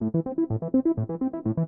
どっち?